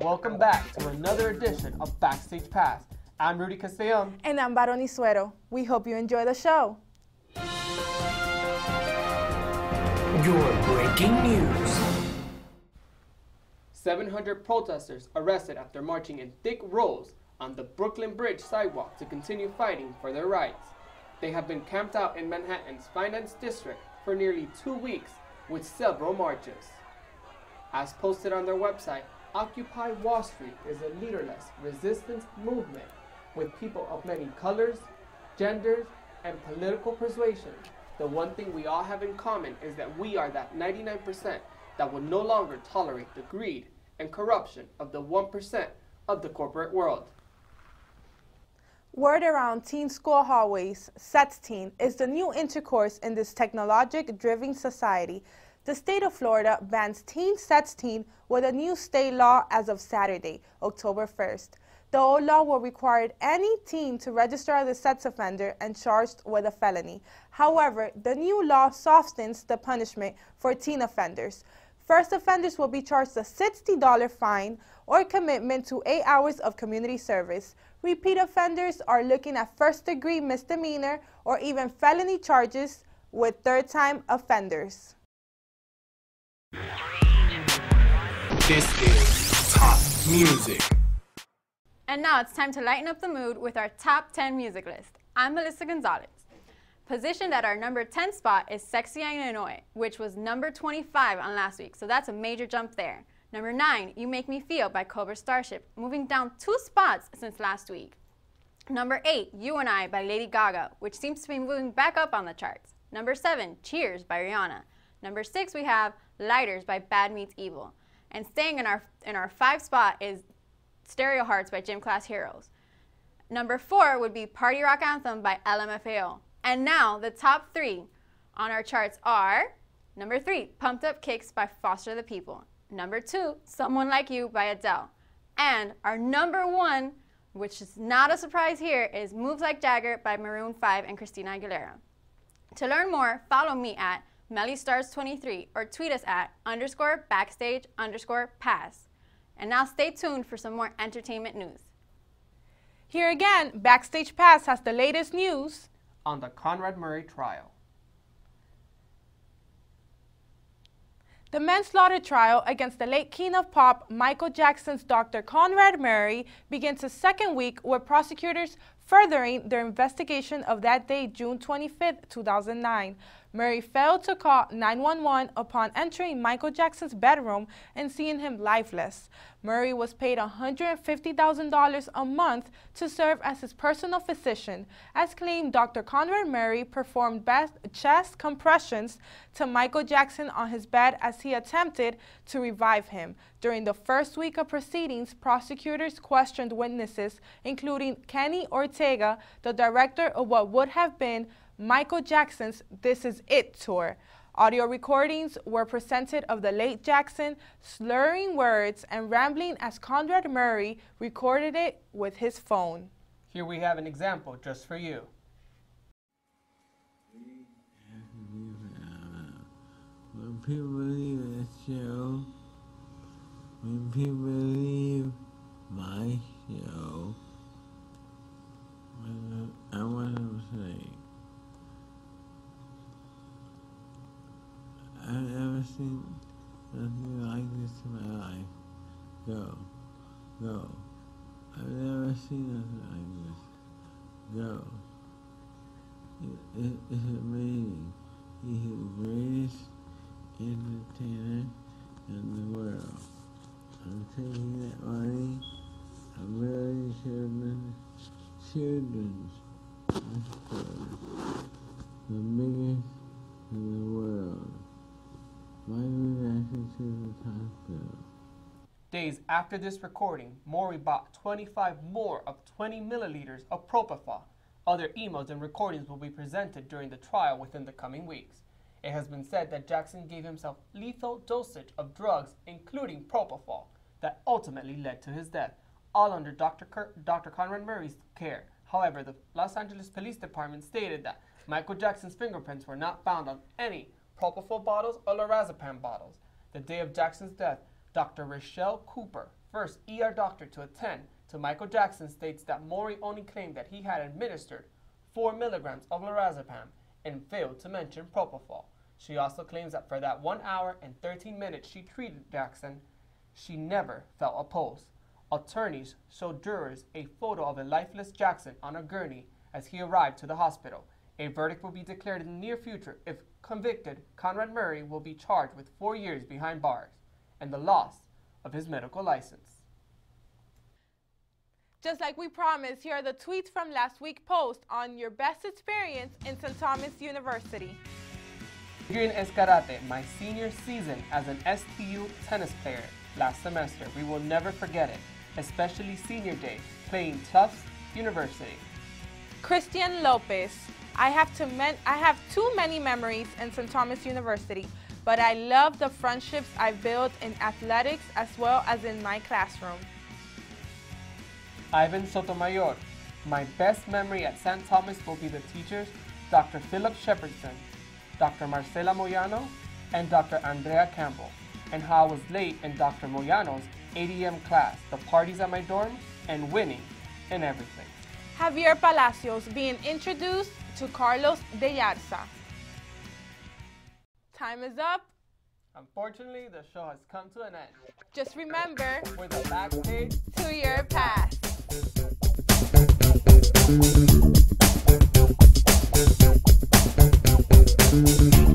Welcome back to another edition of Backstage Pass. I'm Rudy Castellon. And I'm Barony Suero. We hope you enjoy the show. Your breaking news. 700 protesters arrested after marching in thick rows on the Brooklyn Bridge sidewalk to continue fighting for their rights. They have been camped out in Manhattan's finance district for nearly two weeks with several marches. As posted on their website, Occupy Wall Street is a leaderless resistance movement with people of many colors, genders, and political persuasion. The one thing we all have in common is that we are that 99% that will no longer tolerate the greed and corruption of the 1% of the corporate world. Word around teen school hallways, Sexting, is the new intercourse in this technologic-driven society. The state of Florida bans teen sexting with a new state law as of Saturday, October 1st. The old law will require any teen to register as a sex offender and charged with a felony. However, the new law softens the punishment for teen offenders. First offenders will be charged a $60 fine or commitment to eight hours of community service. Repeat offenders are looking at first degree misdemeanor or even felony charges with third time offenders. This is Top Music. And now it's time to lighten up the mood with our top 10 music list. I'm Melissa Gonzalez. Positioned at our number 10 spot is Sexy and I Know It, which was number 25 on last week, so that's a major jump there. Number 9, You Make Me Feel by Cobra Starship, moving down two spots since last week. Number 8, You and I by Lady Gaga, which seems to be moving back up on the charts. Number 7, Cheers by Rihanna. Number 6, we have Lighters by Bad Meets Evil. And staying in our, in our 5 spot is Stereo Hearts by Gym Class Heroes. Number 4 would be Party Rock Anthem by LMFAO. And now the top 3 on our charts are Number 3, Pumped Up Kicks by Foster the People. Number two, Someone Like You by Adele. And our number one, which is not a surprise here, is Moves Like Jagger by Maroon 5 and Christina Aguilera. To learn more, follow me at MellyStars23 or tweet us at underscore backstage underscore pass. And now stay tuned for some more entertainment news. Here again, Backstage Pass has the latest news on the Conrad Murray trial. The manslaughter trial against the late king of pop Michael Jackson's Dr. Conrad Murray begins a second week with prosecutors furthering their investigation of that day, June 25, 2009. Murray failed to call 911 upon entering Michael Jackson's bedroom and seeing him lifeless. Murray was paid $150,000 a month to serve as his personal physician. As claimed, Dr. Conrad Murray performed chest compressions to Michael Jackson on his bed as he attempted to revive him. During the first week of proceedings, prosecutors questioned witnesses, including Kenny Ortega, the director of what would have been Michael Jackson's This Is It tour. Audio recordings were presented of the late Jackson slurring words and rambling as Conrad Murray recorded it with his phone. Here we have an example just for you. When people leave the show, when people leave my show, Go. It, it, it's amazing. He's the greatest entertainer in the world. I'm taking that money. I'm really children, children's Days after this recording, Murray bought 25 more of 20 milliliters of propofol. Other emails and recordings will be presented during the trial within the coming weeks. It has been said that Jackson gave himself lethal dosage of drugs, including propofol, that ultimately led to his death, all under Dr. Dr. Conrad Murray's care. However, the Los Angeles Police Department stated that Michael Jackson's fingerprints were not found on any propofol bottles or lorazepam bottles. The day of Jackson's death, Dr. Richelle Cooper, first ER doctor to attend to Michael Jackson, states that Murray only claimed that he had administered 4 milligrams of lorazepam and failed to mention propofol. She also claims that for that 1 hour and 13 minutes she treated Jackson, she never felt a pulse. Attorneys showed jurors a photo of a lifeless Jackson on a gurney as he arrived to the hospital. A verdict will be declared in the near future. If convicted, Conrad Murray will be charged with four years behind bars and the loss of his medical license. Just like we promised, here are the tweets from last week's post on your best experience in St. Thomas University. Adrian Escarate, my senior season as an STU tennis player last semester. We will never forget it, especially senior day, playing Tufts University. Christian Lopez. I have, to men- I have too many memories in St. Thomas University, but I love the friendships I built in athletics as well as in my classroom. Ivan Sotomayor. My best memory at St. Thomas will be the teachers Dr. Philip Shepardson, Dr. Marcela Moyano, and Dr. Andrea Campbell, and how I was late in Dr. Moyano's ADM class, the parties at my dorm, and winning in everything. Javier Palacios being introduced to Carlos de Yarza. Time is up. Unfortunately, the show has come to an end. Just remember, we're the backstage to your past. past.